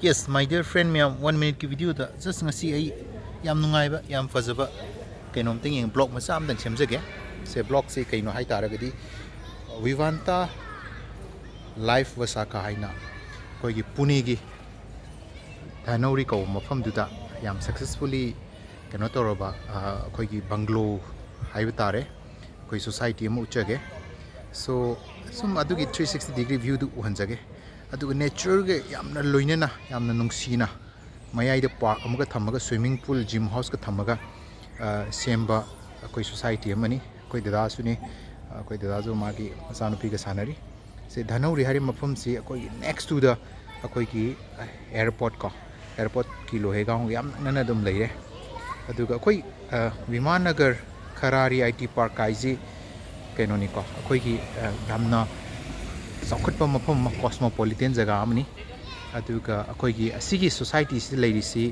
yes my dear friend ma'am one minute की video दा just am dang semjage se blog se kaino hai taragadi vivanta life wasaka haina koi gi pune gi thanori ko mafam duda yam successfully kano toroba koi gi bungalow hai tare koi society mu uchage so sum adu gi 360 degree view du uhanjage ꯑꯗꯨꯒ ꯅꯦꯆꯔꯒ ꯌꯥꯝꯅ ꯂꯣꯏꯅꯅ ꯌꯥꯝꯅ ꯅꯨꯡꯁꯤꯅ ꯃꯌꯥꯏꯗ park ꯑꯃꯒ ꯊꯝꯃꯒ swimming pool gym ꯍꯥꯎꯁꯀ ꯊꯝꯃꯒ ꯁꯦꯝꯕ ꯑꯩꯈꯣꯏ ꯁꯣꯁꯥꯏꯇꯤ ꯑꯃꯅꯤ ꯑꯩꯈꯣꯏ ꯗꯗꯥꯁꯨꯅꯤ ꯑꯩꯈꯣꯏ ꯗꯗꯥꯁꯨ ꯃꯥꯒꯤ ꯃꯆꯥꯅꯨꯄꯤꯒ ꯁꯥꯟꯅꯔꯤ ꯁꯤ ꯙꯅꯧꯔꯤ ꯍꯥꯏꯔꯤꯕ ꯃꯐꯝꯁꯤ ꯑꯩꯈꯣꯏꯒꯤ ꯅꯦꯛꯁ ꯇꯨꯗ ꯑꯩꯈꯣꯏꯒꯤ ꯑꯦꯌꯔꯄꯣꯔꯠ ꯀꯣ ꯑꯦꯌꯔꯄꯣꯔꯠꯀꯤ ꯂꯣꯍꯦꯒꯥꯎꯒ ꯌꯥꯝ ꯅꯛꯅꯅ ꯑꯗꯨꯝ ꯂꯩꯔꯦ ꯑꯗꯨꯒ ꯑꯩꯈꯣꯏ ꯚꯤꯃꯥꯟꯅꯒꯔ ꯈꯔꯥꯔꯤ ꯑꯥꯏ ꯇꯤ ꯄꯥꯔꯛ ꯍꯥꯏꯁꯤ ꯀꯩꯅꯣꯅꯤꯀꯣ ꯑꯩꯈꯣꯏꯒꯤ ꯌꯥꯝꯅ ꯆꯥꯎꯈꯠꯄ ꯃꯐꯝ ꯑꯃ ꯀꯣꯁꯃꯣꯄꯣꯂꯤꯇꯦꯟ ꯖꯒꯥ ꯑꯃꯅꯤ ꯑꯗꯨꯒ ꯑꯩꯈꯣꯏꯒꯤ ꯑꯁꯤꯒꯤ ꯁꯣꯁꯥꯏꯇꯤꯁꯤꯗ ꯂꯩꯔꯤꯁꯤ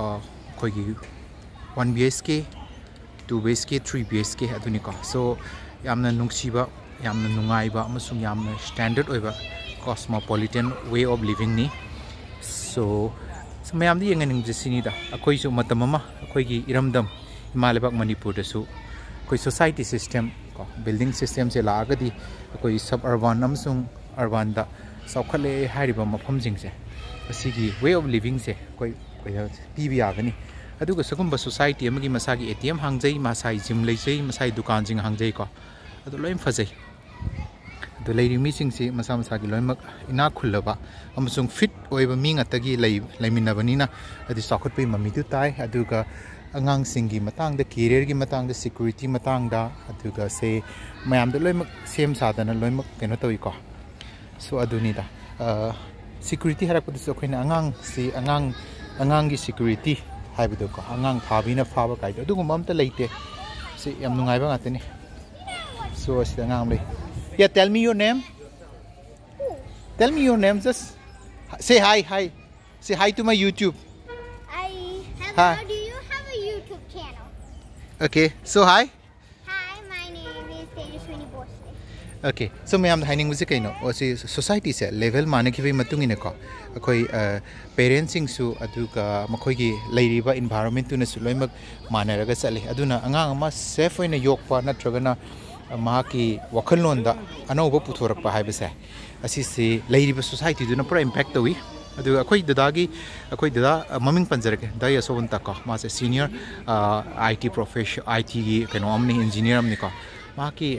ꯑꯩꯈꯣꯏꯒꯤ one B H K two B H K three B H K ꯑꯗꯨꯅꯤꯀꯣ ꯁꯣ ꯌꯥꯝꯅ ꯅꯨꯡꯁꯤꯕ ꯌꯥꯝꯅ ꯅꯨꯡꯉꯥꯏꯕ ꯑꯃꯁꯨꯡ ꯌꯥꯝꯅ ꯁ꯭ꯇꯦꯟꯗꯔꯠ ꯑꯣꯏꯕ ꯀꯣꯁꯃꯣꯄꯣꯂꯤꯇꯦꯟ ꯋꯦ ꯑꯣꯐ ꯂꯤꯕꯤꯡꯅꯤ ꯁꯣ ꯃꯌꯥꯝꯗ ꯌꯦꯡꯍꯟꯅꯤꯡꯕꯁꯦ ꯁꯤꯅꯤꯗ ꯑꯩꯈꯣꯏꯁꯨ ꯃꯇꯝ ꯑꯃ ꯑꯩꯈꯣꯏꯒꯤ ꯏꯔꯝꯗꯝ ꯏꯃꯥ ꯂꯩꯕꯥꯛ ꯃꯅꯤꯄꯨꯔꯗꯁꯨ कोई सोसाइटी सिस्टम को बिल्डिंग सिस्टम से लागे कोई सब अर्बन अमसुंग अर्बन दा मफम जिंग से वे ऑफ़ लिविंग से कोई कोई पीबी आगनी अदुगा सगुम सोसाइटी अमगी मसागी एटीएम हाज मसाई जिम लेजई मसाई दुकान जिंग हांगजई को अदु लोइम फजई से मसा मसा की लोइमक इना खुलबा अमसुंग फिट ओइबा मिंग अतगी ममी तो ताई ꯑꯉꯥꯡꯁꯤꯡꯒꯤ ꯃꯇꯥꯡꯗ ꯀꯦꯔꯤꯌꯔꯒꯤ ꯃꯇꯥꯡꯗ ꯁꯦꯀꯨꯔꯤꯇꯤ ꯃꯇꯥꯡꯗ ꯑꯗꯨꯒ ꯁꯦ ꯃꯌꯥꯝꯗ ꯂꯣꯏꯅꯃꯛ ꯁꯦꯝ ꯁꯥꯗꯅ ꯂꯣꯏꯅꯃꯛ ꯀꯩꯅꯣ ꯇꯧꯏꯀꯣ ꯁꯣ ꯑꯗꯨꯅꯤꯗ ꯁꯦꯀꯨꯔꯤꯇꯤ ꯍꯥꯏꯔꯛꯄꯗꯁꯨ ꯑꯩꯈꯣꯏꯅ ꯑꯉꯥꯡꯁꯤ ꯑꯉꯥꯡ ꯑꯉꯥꯡꯒꯤ ꯁꯦꯀꯨꯔꯤꯇꯤ ꯍꯥꯏꯕꯗꯣꯀꯣ ꯑꯉꯥꯡ ꯐꯥꯕꯤꯅ ꯐꯥꯕ ꯀꯥꯏꯗꯣ ꯑꯗꯨꯒꯨꯝꯕ ꯑꯝꯇ ꯂꯩꯇꯦ ꯁꯤ ꯌꯥꯝ ꯅꯨꯡꯉꯥꯏꯕ ꯉꯥꯛꯇꯅꯤ ꯁꯣ ꯑꯁꯤꯗ ꯑꯉꯥꯡ ꯂꯩ Yeah, tell me your name. Tell me your name. Just say hi, hi. Say hi to my YouTube. I have. Hi. channel? Okay. So hi. Hi, my name is Tejaswini Bose. Okay. So मैं हम हाइनिंग मुझे कहीं ना और सी society से level माने की भी मतुंगी ने को कोई पेरेंट्सिंग सु अदुगा मखोई की लेरीबा environment तु ने सुलोई मग माने रगा चले अदुना अंगांग अमा safe होइने योगपा नत्रगना ꯃꯍꯥꯛꯀꯤ ꯋꯥꯈꯜꯂꯣꯟꯗ ꯑꯅꯧꯕ ꯄꯨꯊꯣꯔꯛꯄ ꯍꯥꯏꯕꯁꯦ ꯑꯁꯤꯁꯤ ꯂꯩꯔꯤꯕ ꯁꯣꯁꯥꯏꯇꯤꯗꯨꯅ ꯄꯨꯔꯥ ꯏꯝꯄꯦꯛ ꯇꯧꯏ अखोई ददा की अखोई के ममिंग पंजरगे तक असोवंतको मासे senior I T प्रोफेश I T cum engineer को वहाँ की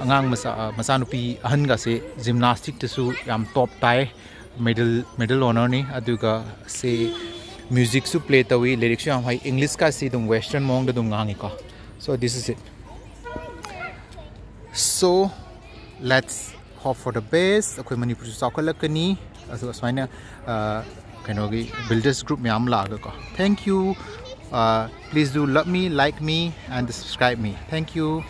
अगांग मसा अहनगा से जिमनास्टिक तसु याम टॉप टाए मेडल मेडल ओनर ने से म्यूज़िक सु प्ले तौ लिरीक्स इंग्लिश का से दुम वेस्टर्न मोंग दुम गांगिको so this is it so let's hope for the best akoi manipur chu chaukalakani asu asmaina uh, kaino gi builders group myam la ga ko thank you. Uh, please do love me like me and subscribe me. Thank you.